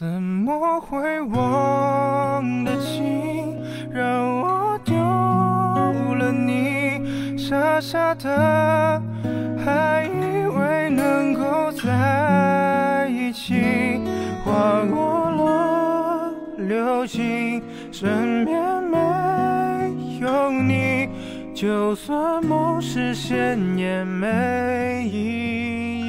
怎么会忘得清，让我丢了你？傻傻的，还以为能够在一起。划过了流星，身边没有你，就算梦实现也没意义。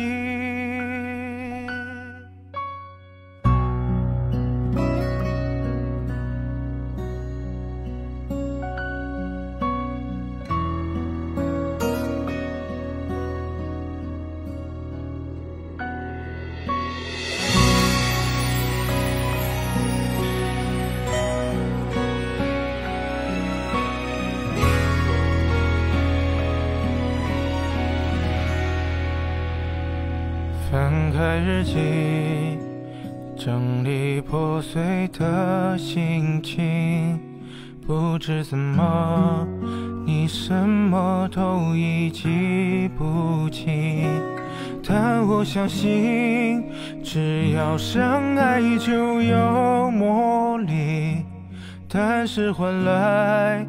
翻开日记，整理破碎的心情。不知怎么，你什么都已记不清。但我相信，只要相爱就有魔力。但是换来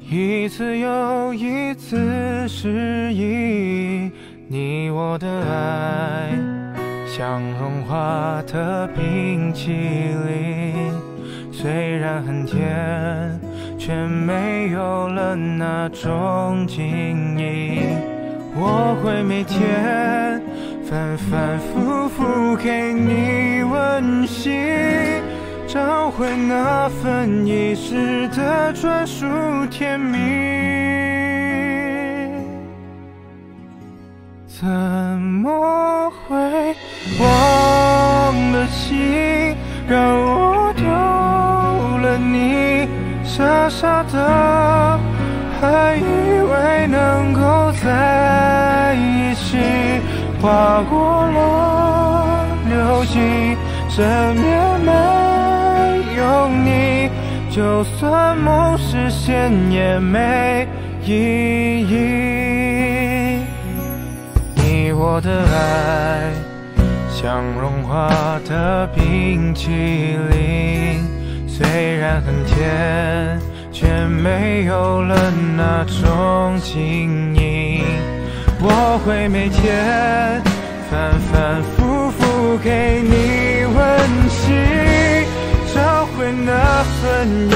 一次又一次失意。你我的爱像融化的冰淇淋，虽然很甜，却没有了那种晶莹。我会每天反反复复给你温馨，找回那份遗失的专属甜蜜。怎么会忘了情，让我丢了你？傻傻的，还以为能够在一起。划过了流星，身边没有你，就算梦实现也没意义。我的爱像融化的冰淇淋，虽然很甜，却没有了那种晶莹。我会每天反反复复给你温习，找回那份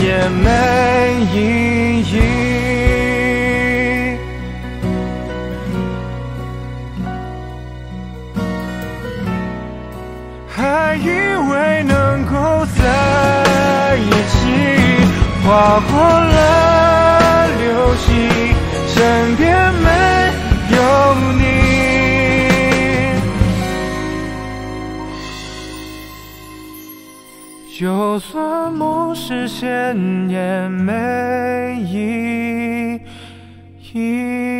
也没意义。还以为能够在一起，划过了就算梦实现也没意义。